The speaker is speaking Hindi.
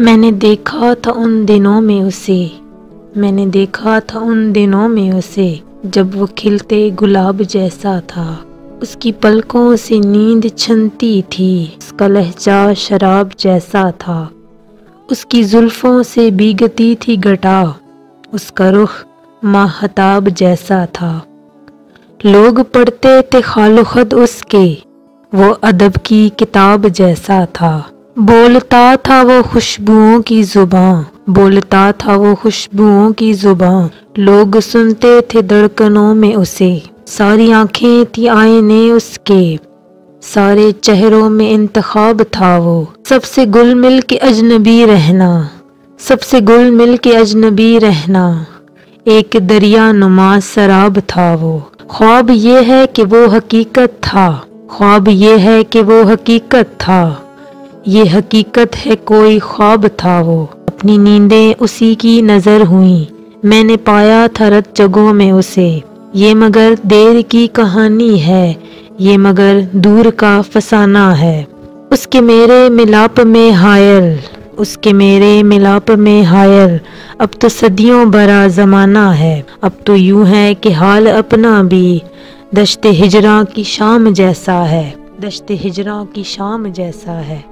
मैंने देखा था उन दिनों में उसे। मैंने देखा था उन दिनों में उसे, जब वो खिलते गुलाब जैसा था। उसकी पलकों से नींद छनती थी, उसका लहजा शराब जैसा था। उसकी जुल्फ़ों से बीगती थी गटा उसका रुख माहताब जैसा था। लोग पढ़ते थे खालो खद उसके, वो अदब की किताब जैसा था। बोलता था वो खुशबुओं की ज़ुबान, बोलता था वो खुशबुओं की ज़ुबान। लोग सुनते थे धड़कनों में उसे, सारी आँखें थी आईने उसके। सारे चेहरों में इंतखाब था वो, सबसे गुल मिल के अजनबी रहना, सबसे गुल मिल के अजनबी रहना। एक दरिया नुमा शराब था वो, ख्वाब ये है कि वो हकीकत था, ख्वाब ये है कि वो हकीकत था। ये हकीकत है, कोई ख्वाब था वो। अपनी नींदें उसी की नज़र हुई। मैंने पाया था रत जगहों में उसे। ये मगर देर की कहानी है। ये मगर दूर का फसाना है। उसके मेरे मिलाप में हायल। उसके मेरे मिलाप में हायल। अब तो सदियों भरा ज़माना है। अब तो यूँ है कि हाल अपना भी। दश्त हिजरा की शाम जैसा है। दश्त हिजरा की शाम जैसा है।